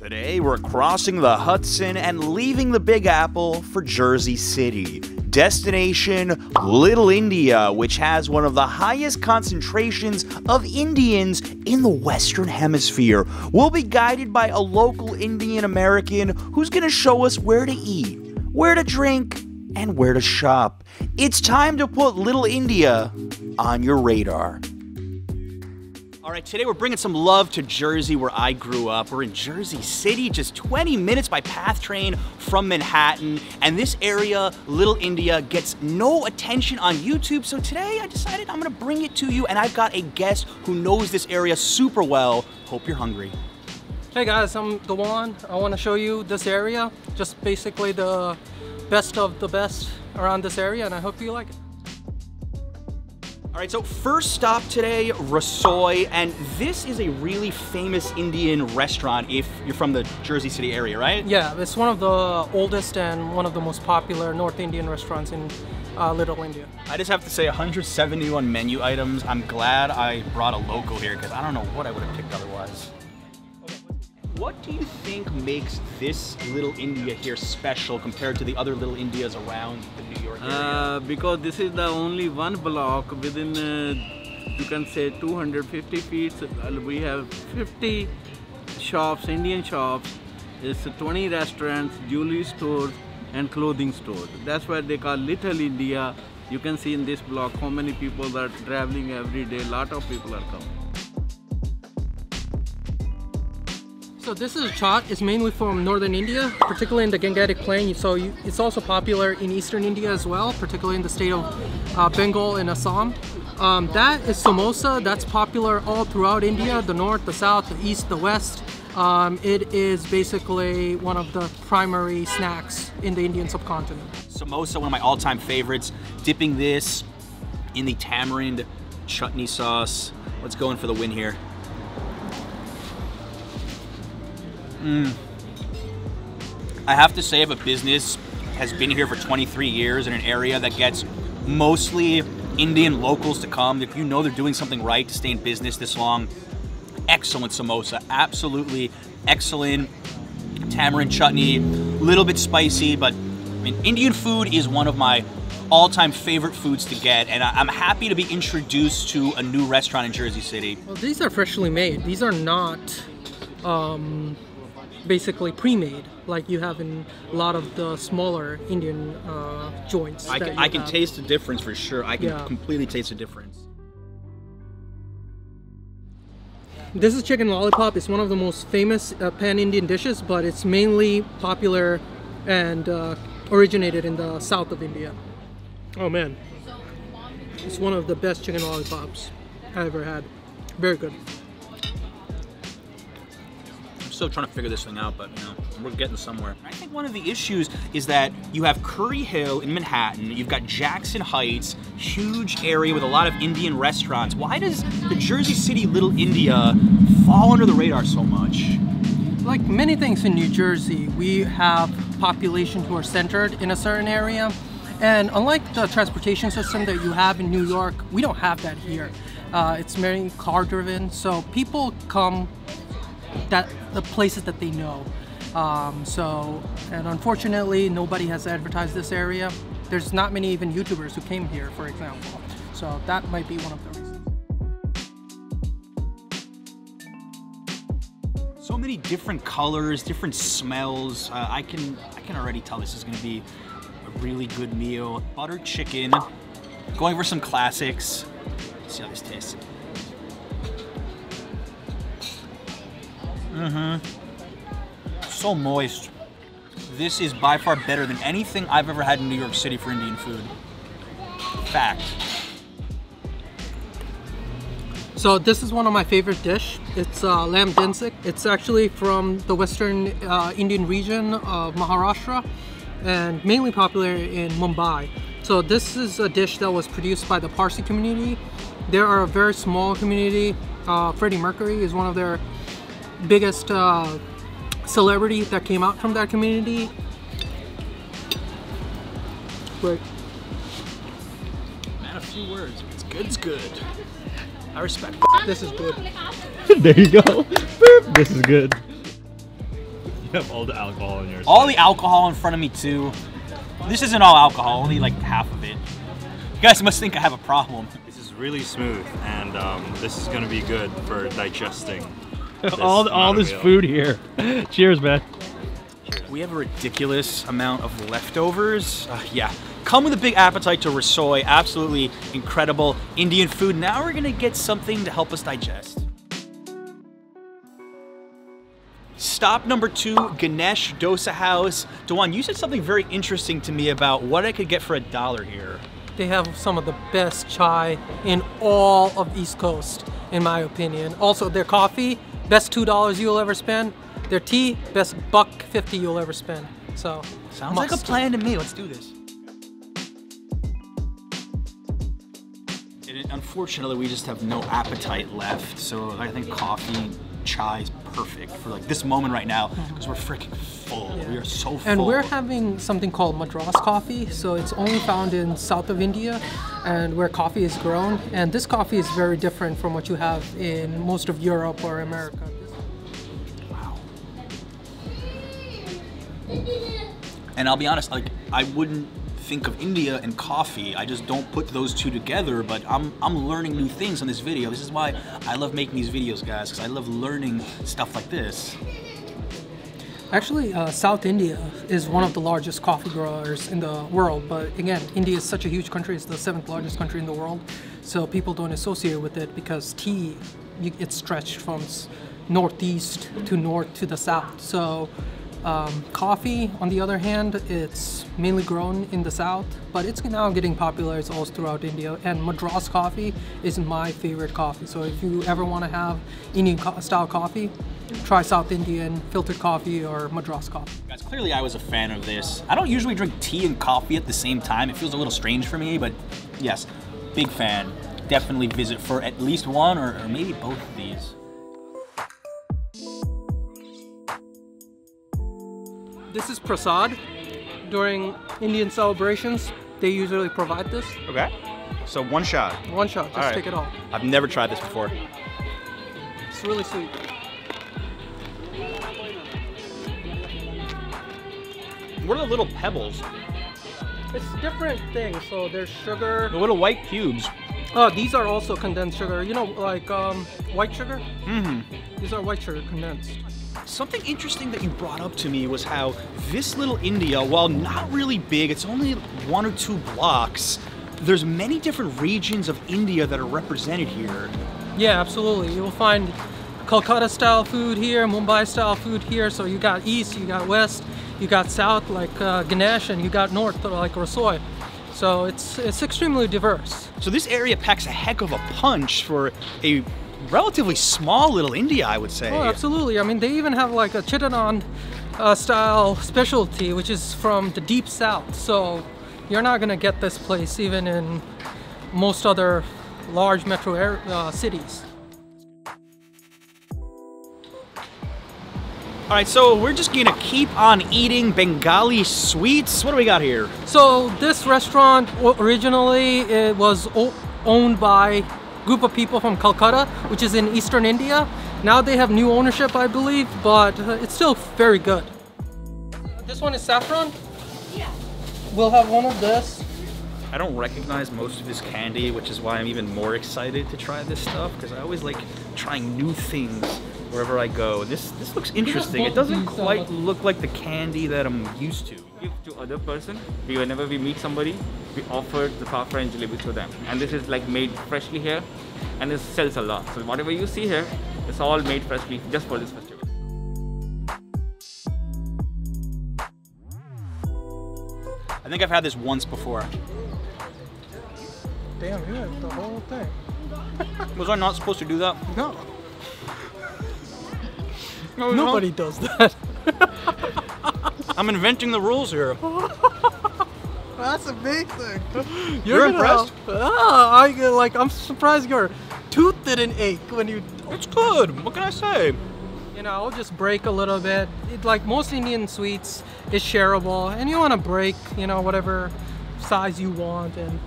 Today, we're crossing the Hudson and leaving the Big Apple for Jersey City. Destination Little India, which has one of the highest concentrations of Indians in the Western Hemisphere. We'll be guided by a local Indian American who's going to show us where to eat, where to drink, and where to shop. It's time to put Little India on your radar. All right, today we're bringing some love to Jersey where I grew up. We're in Jersey City, just 20 minutes by PATH train from Manhattan. And this area, Little India, gets no attention on YouTube. So today I decided I'm gonna bring it to you and I've got a guest who knows this area super well. Hope you're hungry. Hey guys, I'm Dewan. I want to show you this area. Just basically the best of the best around this area and I hope you like it. All right, so first stop today, Rasoi, and this is a really famous Indian restaurant if you're from the Jersey City area, right? Yeah, it's one of the oldest and one of the most popular North Indian restaurants in uh, Little India. I just have to say 171 menu items. I'm glad I brought a local here because I don't know what I would have picked otherwise. What do you think makes this Little India here special compared to the other Little Indias around the New York area? Uh, because this is the only one block within, uh, you can say 250 feet. Uh, We have 50 shops, Indian shops. It's 20 restaurants, jewelry stores, and clothing stores. That's why they call Little India. You can see in this block how many people are traveling every day. A lot of people are coming. So this is chaat. It's mainly from northern India, particularly in the Gangetic Plain. So you, it's also popular in eastern India as well, particularly in the state of uh, Bengal and Assam. Um, that is samosa. That's popular all throughout India, the north, the south, the east, the west. Um, it is basically one of the primary snacks in the Indian subcontinent. Samosa, one of my all-time favorites. Dipping this in the tamarind chutney sauce. Let's go in for the win here. Mm. I have to say, if a business has been here for 23 years in an area that gets mostly Indian locals to come, if you know they're doing something right to stay in business this long, excellent samosa, absolutely excellent. Tamarind chutney, a little bit spicy, but I mean, Indian food is one of my all-time favorite foods to get, and I'm happy to be introduced to a new restaurant in Jersey City. Well, these are freshly made. These are not um, basically pre-made like you have in a lot of the smaller Indian uh, joints. I can, I can taste the difference for sure. I can Yeah. completely taste the difference. This is chicken lollipop. It's one of the most famous uh, pan-Indian dishes, but it's mainly popular and uh, originated in the south of India. Oh man, it's one of the best chicken lollipops I ever had. Very good. Still trying to figure this thing out, but you know, we're getting somewhere. I think one of the issues is that you have Curry Hill in Manhattan, you've got Jackson Heights, huge area with a lot of Indian restaurants. Why does the Jersey City Little India fall under the radar so much? Like many things in New Jersey, we have population who are centered in a certain area. And unlike the transportation system that you have in New York, we don't have that here. Uh, it's very car driven, so people come that the places that they know. Um, so, and unfortunately, nobody has advertised this area. There's not many even YouTubers who came here, for example. So that might be one of the reasons. So many different colors, different smells. Uh, I can I can already tell this is going to be a really good meal. Butter chicken. Going for some classics. Let's see how this tastes. Mm-hmm. So moist. This is by far better than anything I've ever had in New York City for Indian food. Fact. So this is one of my favorite dish. It's uh, lamb dhansak. It's actually from the western uh, Indian region of Maharashtra and mainly popular in Mumbai. So this is a dish that was produced by the Parsi community. They are a very small community. Uh, Freddie Mercury is one of their biggest uh, celebrity that came out from that community. Great. Man, a few words. It's good. It's good. I respect. This is good. there you go. Boop. This is good. You have all the alcohol in yours. All the alcohol in front of me too. This isn't all alcohol, only like half of it. You guys must think I have a problem. This is really smooth, and um, this is gonna be good for digesting. All this all amount this meal. food here. Cheers, man. We have a ridiculous amount of leftovers. Uh, yeah, come with a big appetite to Rasoi. Absolutely incredible Indian food. Now we're gonna get something to help us digest. Stop number two, Ganesh Dosa House. Dewan, you said something very interesting to me about what I could get for a dollar here. They have some of the best chai in all of East Coast, in my opinion. Also, their coffee, best two dollars you'll ever spend. Their tea, best buck fifty you'll ever spend. So Sounds like a plan to me. Let's do this. And unfortunately, we just have no appetite left. So I think coffee, chai is perfect for like this moment right now because we're freaking full. We are so full. And we're having something called Madras coffee. So it's only found in south of India and where coffee is grown. And this coffee is very different from what you have in most of Europe or America. Wow. And I'll be honest, like I wouldn't think of India and coffee. I just don't put those two together. But I'm I'm learning new things on this video. This is why I love making these videos, guys, because I love learning stuff like this. Actually, uh, South India is one of the largest coffee growers in the world. But again, India is such a huge country; it's the seventh largest country in the world. So people don't associate with it because tea, it's stretched from northeast to north to the south. So um, coffee, on the other hand, it's mainly grown in the south, but it's now getting popular it's all throughout India. And Madras coffee is my favorite coffee. So if you ever want to have Indian co- style coffee, try South Indian filtered coffee or Madras coffee. Guys, clearly I was a fan of this. I don't usually drink tea and coffee at the same time. It feels a little strange for me, but yes, big fan. Definitely visit for at least one or, or maybe both of these. This is prasad. During Indian celebrations, they usually provide this. Okay. So one shot. One shot, just right. take it all. I've never tried this before. It's really sweet. What are the little pebbles? It's different things. So there's sugar. The little white cubes. Oh, these are also condensed sugar. You know, like um, white sugar. Mm-hmm. These are white sugar condensed. Something interesting that you brought up to me was how this little India, while not really big, it's only one or two blocks. There's many different regions of India that are represented here. Yeah, absolutely. You will find Kolkata style food here, Mumbai style food here. So you got east, you got west, you got south like uh, Ganesh, and you got north like Rasoi. So it's it's extremely diverse. So this area packs a heck of a punch for a relatively small little India, I would say. Oh, absolutely. I mean, they even have like a Chittagong uh, style specialty, which is from the deep south. So you're not gonna get this place even in most other large metro air, uh, cities. All right, so we're just gonna keep on eating Bengali sweets. What do we got here? So this restaurant originally it was owned by group of people from Calcutta, which is in eastern India. Now they have new ownership, I believe, but uh, it's still very good. This one is saffron. Yeah. We'll have one of this. I don't recognize most of this candy, which is why I'm even more excited to try this stuff because I always like trying new things wherever I go. This this looks interesting. It doesn't uh, quite look like the candy that I'm used to. Give to other person. We whenever we meet somebody, we offer the fafda and jalebi to them. And this is like made freshly here, and it sells a lot. So whatever you see here, it's all made freshly just for this festival. I think I've had this once before. Damn, you have the whole thing. Was I not supposed to do that? No. Nobody does that. I'm inventing the rules here. That's amazing. You're impressed? Ah, I like. I'm surprised your tooth didn't ache when you. It's good. What can I say? You know, I'll just break a little bit. It, like most Indian sweets, is shareable, and you want to break, you know, whatever size you want, and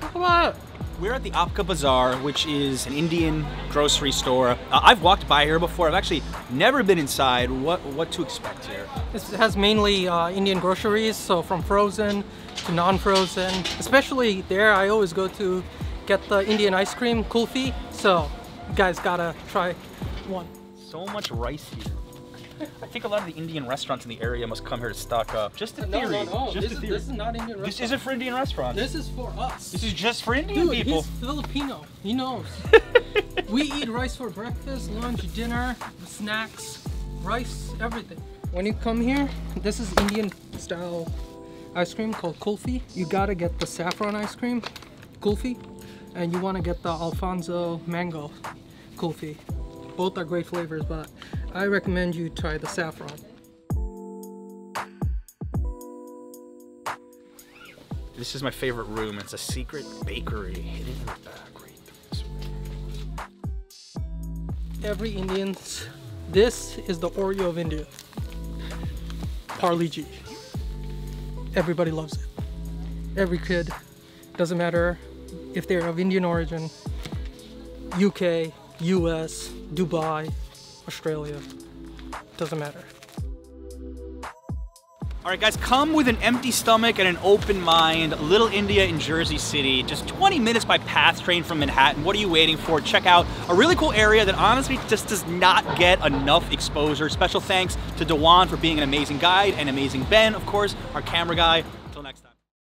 look about it. We're at the Aapka Bazaar, which is an Indian grocery store. Uh, I've walked by here before. I've actually never been inside. What what to expect here? This has mainly uh, Indian groceries, so from frozen to non-frozen. Especially there, I always go to get the Indian ice cream, kulfi. So you guys gotta try one. So much rice here. I think a lot of the Indian restaurants in the area must come here to stock up. Just a No, theory. no, no. Just This a is, this is not Indian This isn't for Indian restaurants. This is for us. This is just for Indian Dude, people. he's Filipino. He knows. we eat rice for breakfast, lunch, dinner, snacks, rice, everything. When you come here, this is Indian style ice cream called kulfi. You gotta get the saffron ice cream, kulfi, and you wanna get the Alphonso mango kulfi. Both are great flavors, but I recommend you try the saffron. This is my favorite room. It's a secret bakery hidden in the back right this way. Every Indian's, this is the Oreo of India. Parle G. Everybody loves it. Every kid, doesn't matter if they're of Indian origin, UK, US, Dubai, Australia, doesn't matter. All right, guys, come with an empty stomach and an open mind. Little India in Jersey City, just 20 minutes by PATH train from Manhattan. What are you waiting for? Check out a really cool area that honestly just does not get enough exposure. Special thanks to Dewan for being an amazing guide and amazing Ben, of course, our camera guy.